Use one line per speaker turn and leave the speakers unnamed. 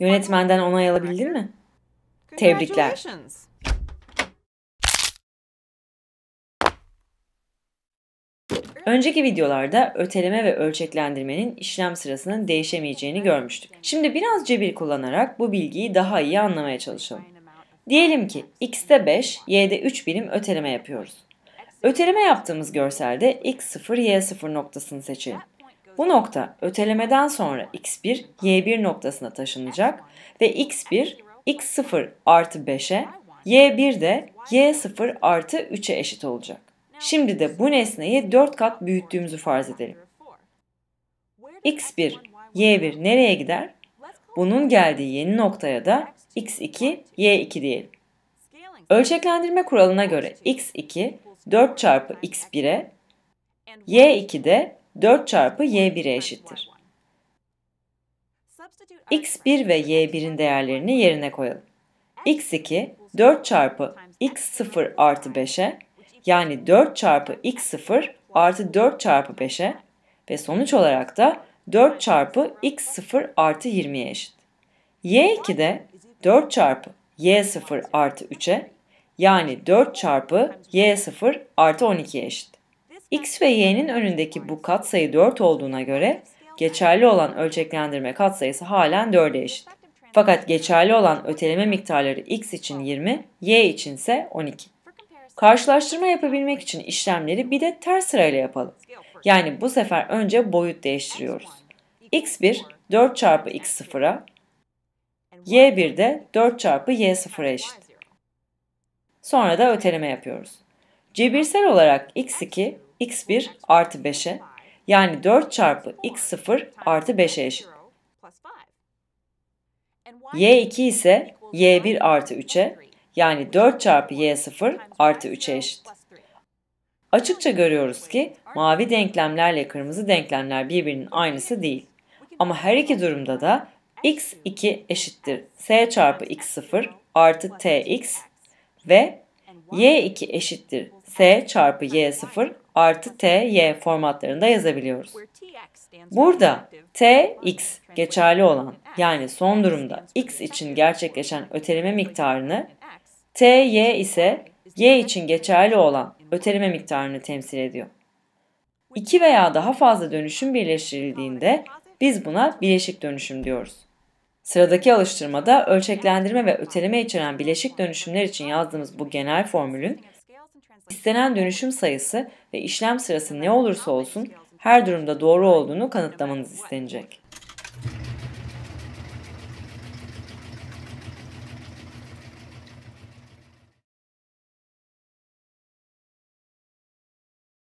Yönetmenden onay alabildin mi? Tebrikler. Önceki videolarda öteleme ve ölçeklendirmenin işlem sırasının değişemeyeceğini görmüştük. Şimdi biraz cebir kullanarak bu bilgiyi daha iyi anlamaya çalışalım. Diyelim ki x'te 5, y'de 3 birim öteleme yapıyoruz. Öteleme yaptığımız görselde x0, y0 noktasını seçelim. Bu nokta ötelemeden sonra x1, y1 noktasına taşınacak ve x1, x0 artı 5'e, y1 de y0 artı 3'e eşit olacak. Şimdi de bu nesneyi 4 kat büyüttüğümüzü farz edelim. x1, y1 nereye gider? Bunun geldiği yeni noktaya da x2, y2 diyelim. Ölçeklendirme kuralına göre x2 4 çarpı x1'e, y2 de 4 çarpı y1'e eşittir. x1 ve y1'in değerlerini yerine koyalım. x2 4 çarpı x0 artı 5'e yani 4 çarpı x0 artı 4 çarpı 5'e ve sonuç olarak da 4 çarpı x0 artı 20'ye eşit. y2 de 4 çarpı y0 artı 3'e yani 4 çarpı y0 artı 12'ye eşit. X ve y'nin önündeki bu katsayı 4 olduğuna göre geçerli olan ölçeklendirme katsayısı halen 4'e eşit. Fakat geçerli olan öteleme miktarları x için 20, y için ise 12. Karşılaştırma yapabilmek için işlemleri bir de ters sırayla yapalım. Yani bu sefer önce boyut değiştiriyoruz. x1 4 çarpı x0'a, y1 de 4 çarpı y0'a eşit. Sonra da öteleme yapıyoruz. Cebirsel olarak x2, x1 artı 5'e yani 4 çarpı x0 artı 5'e eşit. y2 ise y1 artı 3'e yani 4 çarpı y0 artı 3'e eşit. Açıkça görüyoruz ki mavi denklemlerle kırmızı denklemler birbirinin aynısı değil. Ama her iki durumda da x2 eşittir s çarpı x0 artı tx ve y2 eşittir s çarpı y0 artı ty formatlarında yazabiliyoruz. Burada tx geçerli olan yani son durumda x için gerçekleşen öteleme miktarını ty ise y için geçerli olan öteleme miktarını temsil ediyor. İki veya daha fazla dönüşüm birleştirildiğinde biz buna bileşik dönüşüm diyoruz. Sıradaki alıştırmada ölçeklendirme ve öteleme içeren bileşik dönüşümler için yazdığımız bu genel formülün istenen dönüşüm sayısı ve işlem sırası ne olursa olsun her durumda doğru olduğunu kanıtlamanız istenecek.